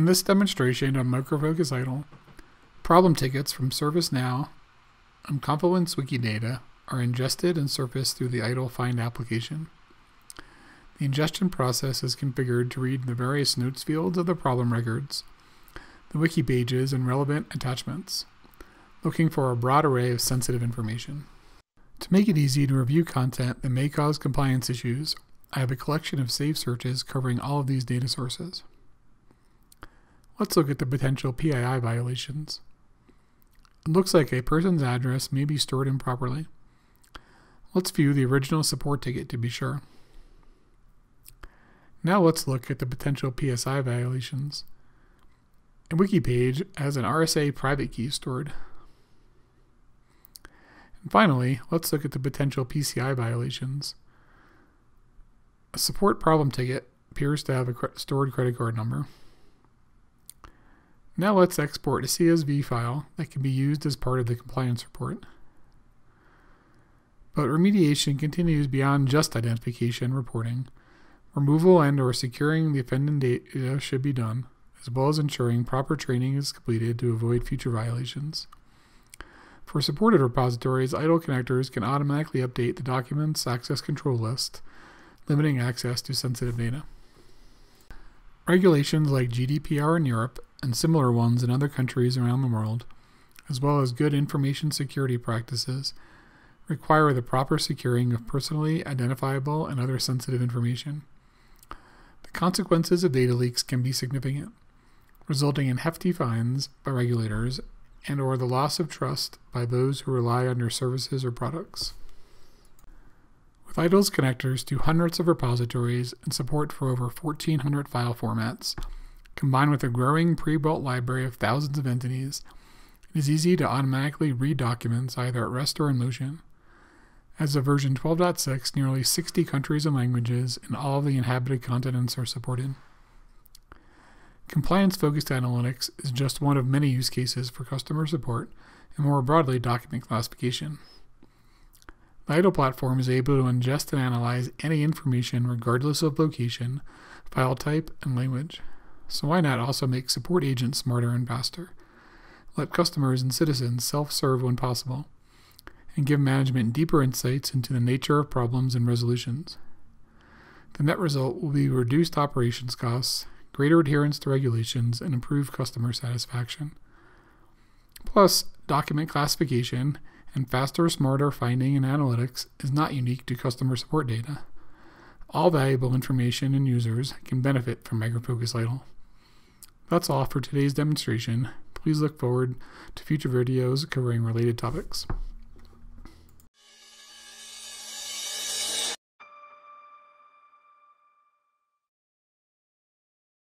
In this demonstration on MicroFocus IDOL, problem tickets from ServiceNow and Confluence Wikidata are ingested and surfaced through the IDOL Find application. The ingestion process is configured to read the various notes fields of the problem records, the wiki pages, and relevant attachments, looking for a broad array of sensitive information. To make it easy to review content that may cause compliance issues, I have a collection of saved searches covering all of these data sources. Let's look at the potential PII violations. It looks like a person's address may be stored improperly. Let's view the original support ticket to be sure. Now let's look at the potential PSI violations. A wiki page has an RSA private key stored. And finally, let's look at the potential PCI violations. A support problem ticket appears to have a stored credit card number. Now let's export a CSV file that can be used as part of the compliance report. But remediation continues beyond just identification reporting. Removal and or securing the offending data should be done, as well as ensuring proper training is completed to avoid future violations. For supported repositories, IDOL connectors can automatically update the document's access control list, limiting access to sensitive data. Regulations like GDPR in Europe and similar ones in other countries around the world, as well as good information security practices, require the proper securing of personally identifiable and other sensitive information. The consequences of data leaks can be significant, resulting in hefty fines by regulators and or the loss of trust by those who rely on your services or products. With IDOL's connectors to hundreds of repositories and support for over 1,400 file formats, combined with a growing pre-built library of thousands of entities, it is easy to automatically read documents either at rest or in motion. As of version 12.6, nearly 60 countries and languages in all of the inhabited continents are supported. Compliance focused analytics is just one of many use cases for customer support and more broadly document classification. The IDOL platform is able to ingest and analyze any information regardless of location, file type, and language. So why not also make support agents smarter and faster? Let customers and citizens self-serve when possible, and give management deeper insights into the nature of problems and resolutions. The net result will be reduced operations costs, greater adherence to regulations, and improved customer satisfaction. Plus, document classification and faster, smarter finding and analytics is not unique to customer support data. All valuable information and users can benefit from MicroFocus IDOL. That's all for today's demonstration. Please look forward to future videos covering related topics.